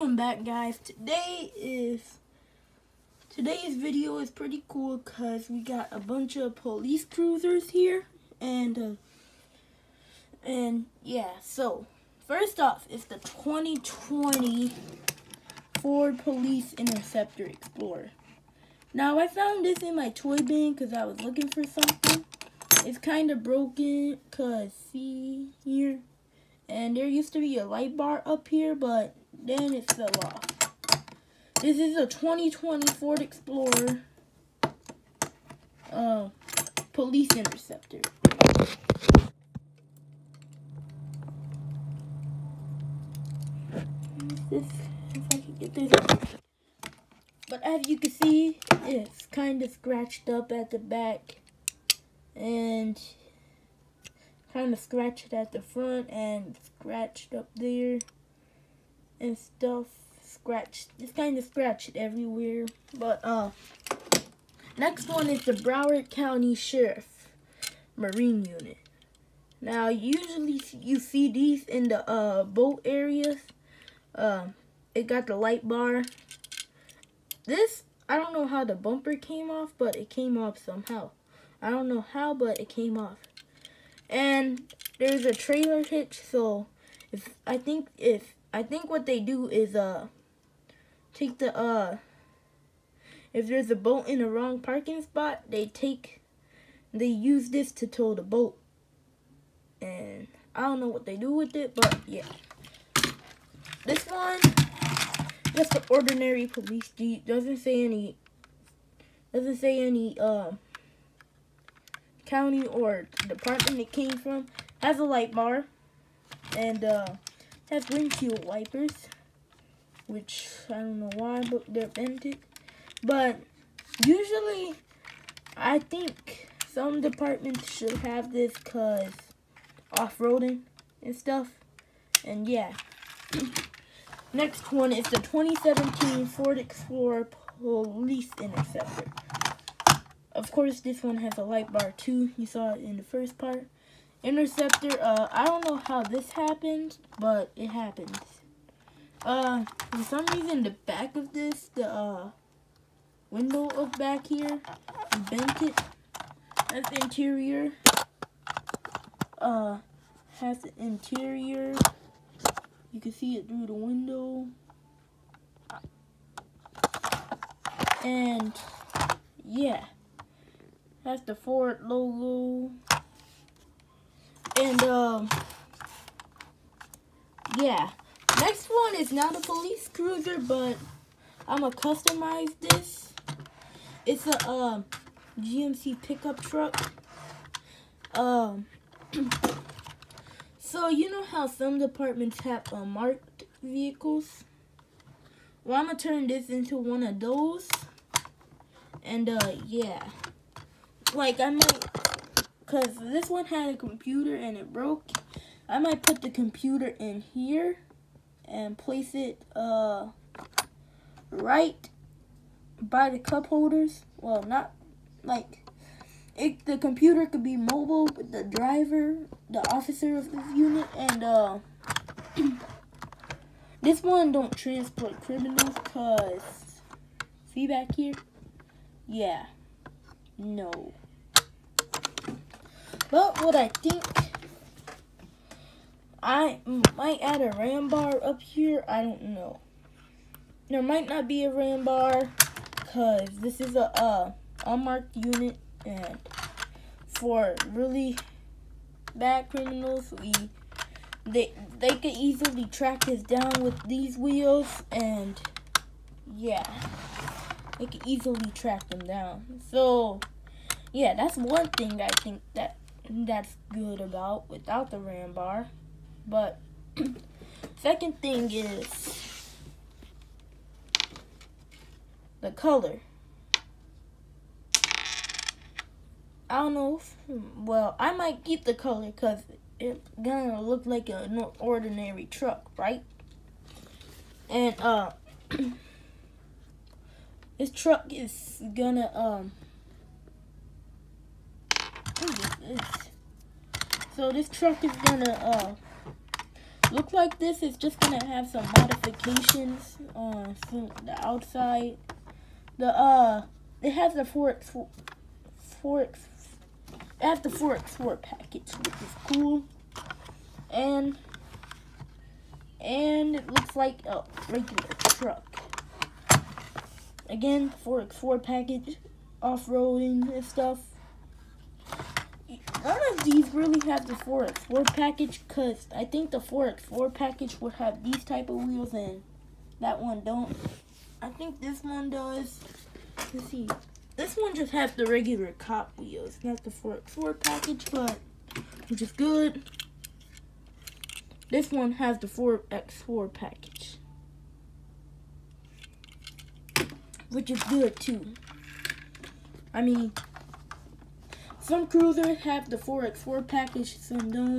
Welcome back guys. Today is today's video is pretty cool cuz we got a bunch of police cruisers here and uh, and yeah, so first off is the 2020 Ford Police Interceptor Explorer. Now I found this in my toy bin cuz I was looking for something. It's kind of broken cuz see here and there used to be a light bar up here but then it fell off. This is a 2020 Ford Explorer uh, police interceptor. This, if I can get this. But as you can see, it's kind of scratched up at the back and kind of scratched at the front and scratched up there and stuff scratched it's kind of scratched everywhere but uh next one is the broward county sheriff marine unit. Now usually you see these in the uh boat areas uh, it got the light bar. This i don't know how the bumper came off but it came off somehow. I don't know how but it came off. And there's a trailer hitch so if i think if I think what they do is uh take the uh if there's a boat in the wrong parking spot, they take they use this to tow the boat. And I don't know what they do with it, but yeah. This one just an ordinary police jeep. Doesn't say any doesn't say any uh county or department it came from. Has a light bar and uh has windshield wipers, which I don't know why, but they're vented. But usually, I think some departments should have this because off-roading and stuff. And yeah. Next one is the 2017 Ford Explorer Police Interceptor. Of course, this one has a light bar too. You saw it in the first part. Interceptor, uh, I don't know how this happened, but it happens. Uh, for some reason, the back of this, the, uh, window of back here, bent it. That's the interior. Uh, has the interior. You can see it through the window. And, yeah. That's the Ford logo. And, um, yeah. Next one is not a police cruiser, but I'm going to customize this. It's a um, GMC pickup truck. Um, so, you know how some departments have uh, marked vehicles? Well, I'm going to turn this into one of those. And, uh, yeah. Like, I might because this one had a computer and it broke. I might put the computer in here and place it uh, right by the cup holders. Well, not like it. The computer could be mobile with the driver, the officer of this unit, and uh, this one don't transport criminals cause see back here, yeah, no. But what I think, I might add a ram bar up here. I don't know. There might not be a ram bar because this is a unmarked unit and for really bad criminals, we they they could easily track us down with these wheels and yeah, they could easily track them down. So yeah, that's one thing I think that that's good about without the RAM bar. But second thing is the color. I don't know. If, well, I might keep the color because it's gonna look like an ordinary truck, right? And uh, this truck is gonna um so this truck is gonna uh Look like this It's just gonna have some modifications on the outside. The uh, it has the 4x4, 4x, it has the 4x4 package, which is cool. And and it looks like a regular truck. Again, 4x4 package, off-roading and stuff. These really have the 4x4 package because I think the 4x4 package would have these type of wheels and that one don't. I think this one does. Let's see. This one just has the regular cop wheels, not the 4x4 package, but which is good. This one has the 4x4 package. Which is good too. I mean, some cruisers have the 4x4 package, some don't.